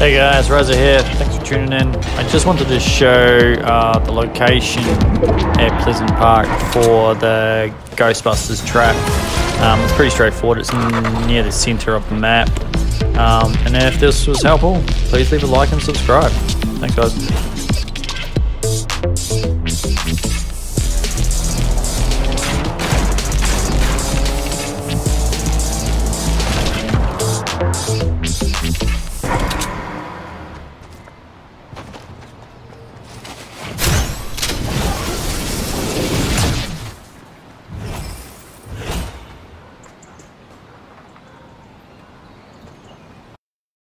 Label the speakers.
Speaker 1: Hey guys, Ryzza here. Thanks for tuning in. I just wanted to show uh, the location at Pleasant Park for the Ghostbusters trap. Um, it's pretty straightforward. It's near the center of the map. Um, and if this was helpful, please leave a like and subscribe. Thanks guys.